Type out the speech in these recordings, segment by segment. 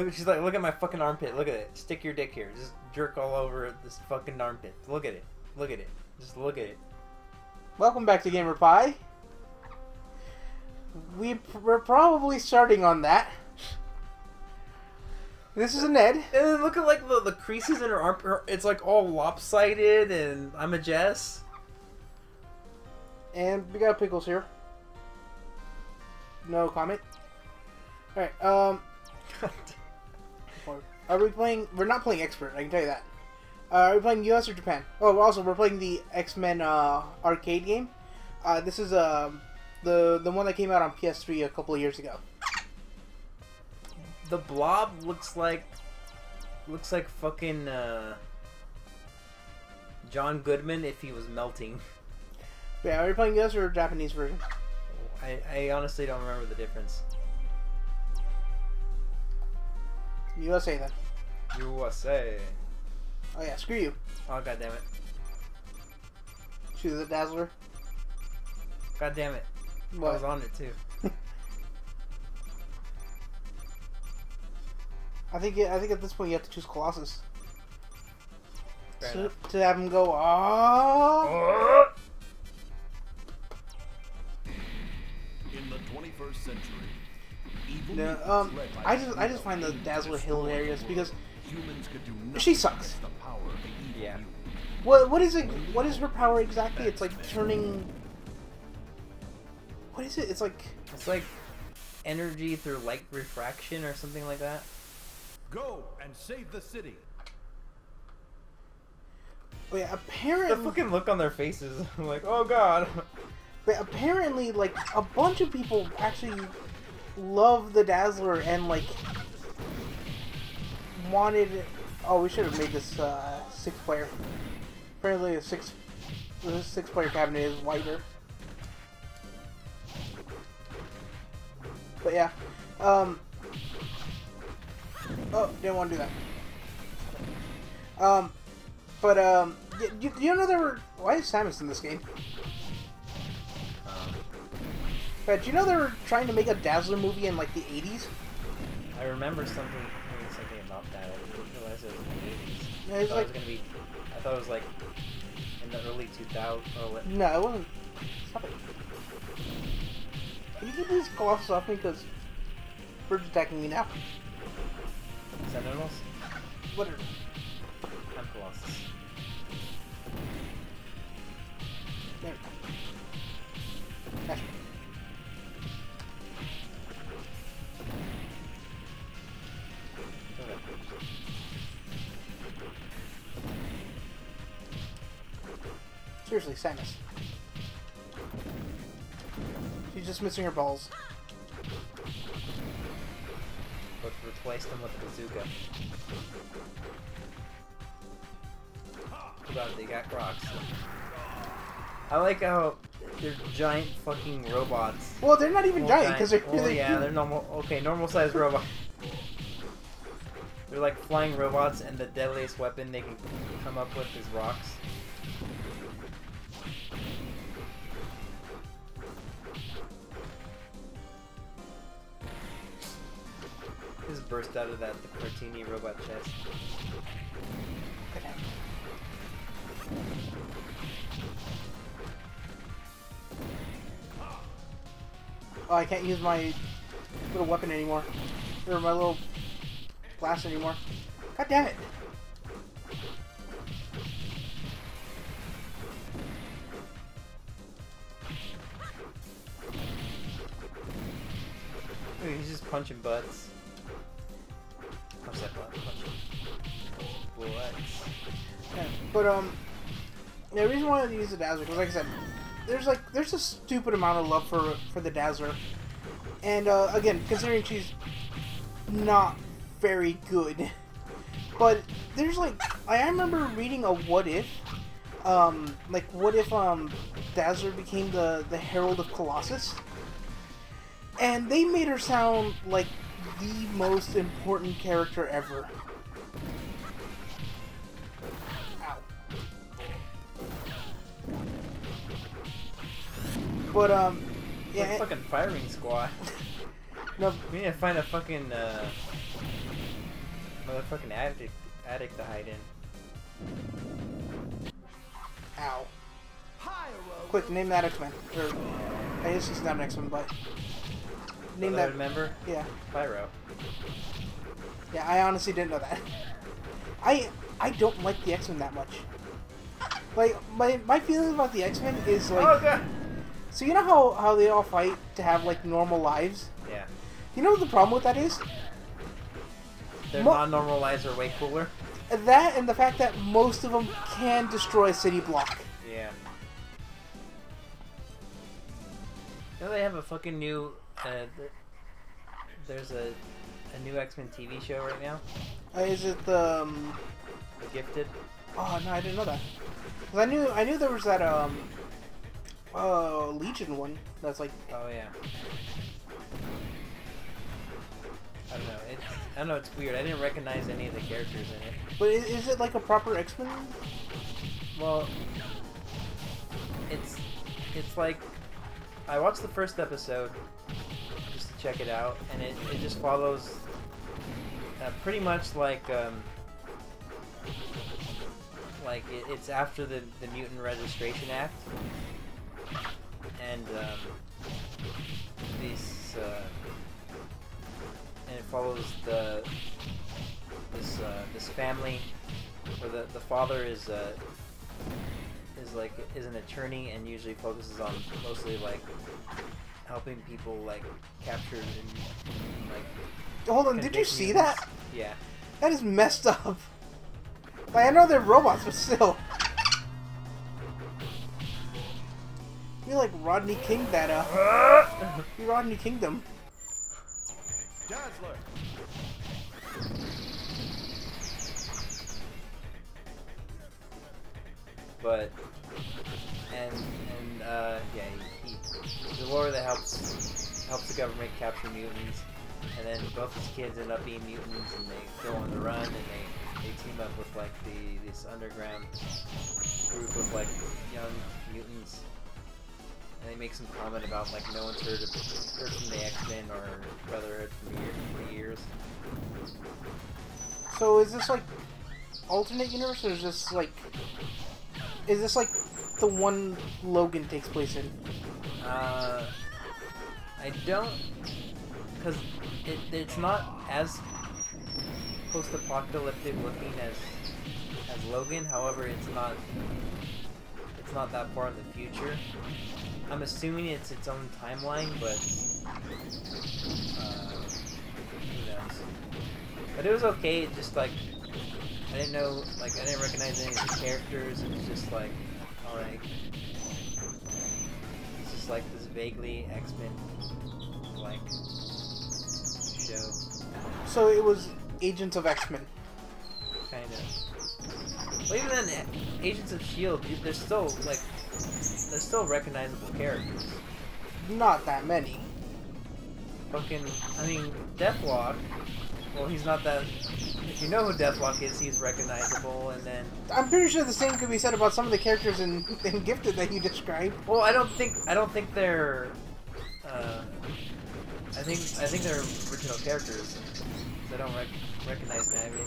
Look, she's like, look at my fucking armpit. Look at it. Stick your dick here. Just jerk all over this fucking armpit. Look at it. Look at it. Just look at it. Welcome back to Gamer Pie. We, we're probably starting on that. This is a Ned. And look at like the, the creases in her arm. It's like all lopsided, and I'm a Jess. And we got Pickles here. No comment. Alright, um, are we playing... We're not playing Expert, I can tell you that. Uh, are we playing US or Japan? Oh, also, we're playing the X-Men uh, arcade game. Uh, this is uh, the, the one that came out on PS3 a couple of years ago. the blob looks like looks like fucking uh, John Goodman if he was melting. Yeah, are we playing US or Japanese version? I, I honestly don't remember the difference. USA then. USA. Oh yeah, screw you. Oh god damn it. Shoot the Dazzler. God damn it. I was on it too. I think I think at this point you have to choose Colossus. So, to have him go, oh, In the 21st century, evil no, um, I just I just find the Dazzler destroy the hilarious because humans could do She sucks. the power of the evil Yeah. what what is it? What is her power exactly? It's like turning. What is it? It's like It's like energy through light refraction or something like that. Go and save the city. oh yeah, The fucking look on their faces. I'm like, oh god. but apparently, like a bunch of people actually love the Dazzler and like wanted. Oh, we should have made this uh, six player. Apparently, a six this six player cabinet is wider. But yeah, um. Oh, didn't want to do that. Um, but um, you, you know there were why is Samus in this game? Um, But you know they were trying to make a Dazzler movie in like the 80s? I remember something hearing something about that. I didn't realize it was in the 80s. Yeah, I thought like- it was gonna be. I thought it was like in the early 2000s. Or what? No, it wasn't. Stop it. Can you get these Colossus off me? Because Bird's attacking me now. Sentinels? Whatever. I'm Colossus. Seriously, Samus. She's just missing her balls. But replace them with bazooka. Too bad they got rocks. I like how they're giant fucking robots. Well, they're not even Well, giant because they're well, really yeah, they're normal. Okay, normal sized robot. They're like flying robots, and the deadliest weapon they can come up with is rocks. Just burst out of that the Cortini robot chest. Oh, I can't use my little weapon anymore. Or my little blast anymore. God damn it. Ooh, He's just punching butts. Punch that butt. Butts. But um, the reason why I use the Dazzler because, like I said, there's like there's a stupid amount of love for for the Dazzler, and uh, again, considering she's not very good, but there's like I remember reading a what if, um, like what if um Dazzler became the the Herald of Galactus, and they made her sound like the most important character ever. Ow. But um, Yeah, yeah, fucking firing squad. no, We need to find a fucking uh, fucking attic attic to hide in. Ow. Quick, name that X-Men. Or, I guess he's not an X-Men, but... Name that... remember? Yeah. Pyro. Yeah, I honestly didn't know that. I I don't like the X-Men that much. Like, my, my feeling about the X-Men is like... oh god. So you know how, how they all fight to have, like, normal lives? Yeah. You know what the problem with that is? Their Mo- non-normal lives are way cooler. That and the fact that most of them can destroy a city block. Yeah. You know they have a fucking new. Uh, there's a a new X Men TV show right now. Uh, is it the... Um, The Gifted. oh, no, I didn't know that. 'Cause I knew, I knew there was that, um... Uh, Legion one. That's like... Oh yeah. I don't know. It's I don't know. It's weird. I didn't recognize any of the characters in it. But is, is it like a proper X-Men? Well, it's it's like I watched the first episode check it out, and it, it just follows uh, pretty much like um, like it, it's after the the Mutant Registration Act, and um, these uh, and it follows the this uh, this family where the the father is uh, is like is an attorney and usually focuses on mostly like helping people like capture and like Hold on, did you see that? Yeah. That is messed up. Like, I know they're robots, but still. You're like Rodney King that, uh... You Rodney Kingdom. Dazzler. but and and uh, yeah, he, he, a lawyer that helps helps the government capture mutants, and then both his kids end up being mutants, and they go on the run, and they they team up with like the this underground group of like young mutants. And they make some comment about like no one's heard of heard from the X Men or Brotherhood for, year, for years. So is this like alternate universe, or is this like... Is this like the one Logan takes place in? Uh, I don't, because it, it's not as post-apocalyptic looking as as Logan. However, it's not it's not that far in the future. I'm assuming it's its own timeline, but uh, who knows? But it was okay. It just like I didn't know, like I didn't recognize any of the characters. It was just like, all right. Like this vaguely X-Men like show, So it was Agents of X-Men. kind of. Well, even then, Agents of Shield, they're still like, they're still recognizable characters. Not that many. Fucking, I mean, Deathlok. Well, he's not that. If you know who Deathlok is, he's recognizable, and then. I'm pretty sure the same could be said about some of the characters in, in Gifted that you described. Well, I don't think I don't think they're. Uh, I think I think they're original characters. I don't rec- recognize any,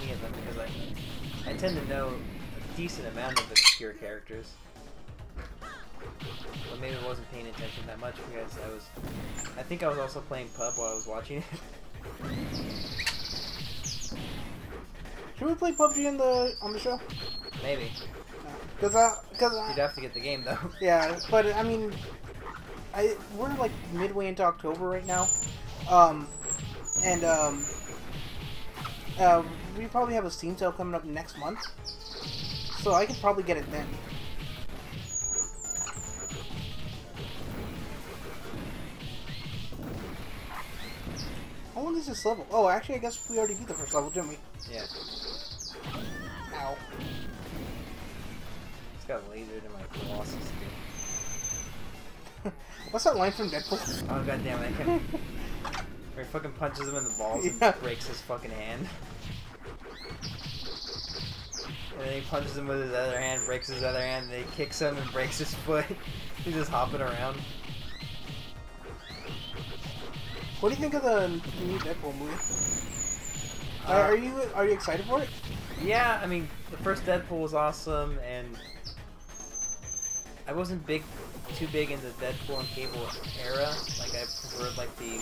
any of them because I I tend to know a decent amount of the obscure characters. But maybe I wasn't paying attention that much because I was. I think I was also playing pub while I was watching it. Should we play PUBG in the on the show? maybe Because I, because you'd have to get the game though. yeah, but I mean, I we're like midway into October right now, um, and um, uh, we probably have a Steam sale coming up next month, so I could probably get it then. How long is this level? Oh, actually, I guess we already beat the first level, didn't we? yeah, got lasered in my Colossus. Dude. What's that line from Deadpool? Oh god damn it. Where he fucking punches him in the balls Yeah. and breaks his fucking hand. And then he punches him with his other hand, breaks his other hand, and then he kicks him and breaks his foot. He's just hopping around. What do you think of the new Deadpool movie? Uh, are you are you excited for it? Yeah, I mean, the first Deadpool was awesome, and I wasn't big, too big into Deadpool and Cable era. Like I preferred like the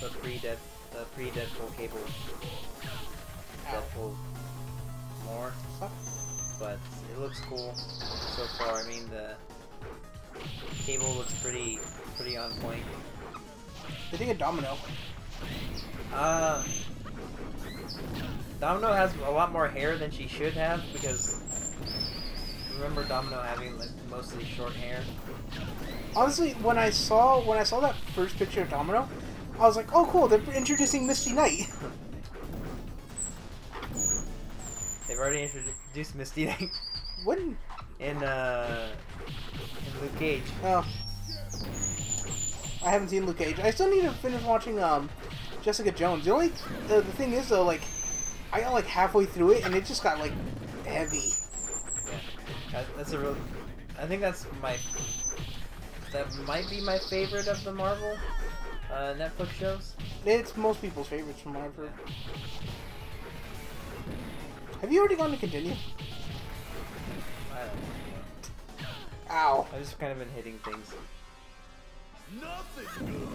the pre Dead the pre Deadpool Cable Deadpool more, but it looks cool so far. I mean, the Cable looks pretty pretty on point. They think of Domino. Uh, Domino has a lot more hair than she should have because remember Domino having like mostly short hair. Honestly, when I saw when I saw that first picture of Domino, I was like, "Oh, cool! They're introducing Misty Knight." They've already introduced Misty Knight When? in uh in Luke Cage. Oh, I haven't seen Luke Cage. I still need to finish watching um Jessica Jones. The only the, the thing is though, like, I got like halfway through it and it just got like heavy. Yeah, that, that's a real. I think that's my. That might be my favorite of the Marvel uh, Netflix shows. It's most people's favorites from what I've heard. Have you already gone to continue? I don't know. Ow. I've just kind of been hitting things. Nothing good.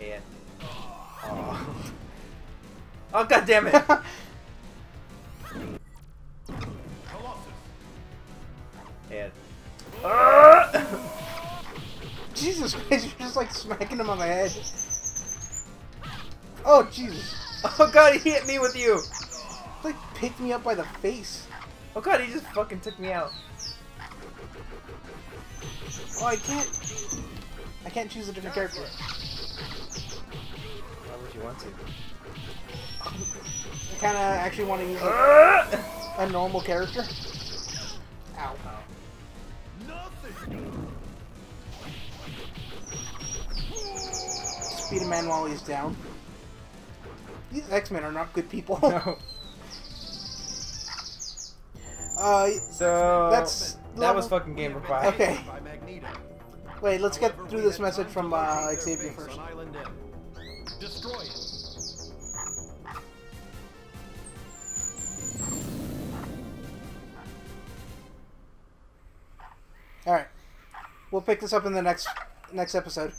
Yeah. Oh. oh god damn it! Jesus Christ, you're just like smacking him on the head. Oh, Jesus. oh god, he hit me with you! Like, picked me up by the face. Oh god, he just fucking took me out. Oh, I can't. I can't choose a different character. Why would you want to? I kind of actually want to use like, a normal character. Speed a man while he's down. These X-Men are not good people. No. uh, So That's that was level- fucking Gamer Five. Okay. by Magneto. wait, let's get through this message from to uh, Xavier first. on Island M. Destroy it. All right, we'll pick this up in the next next episode.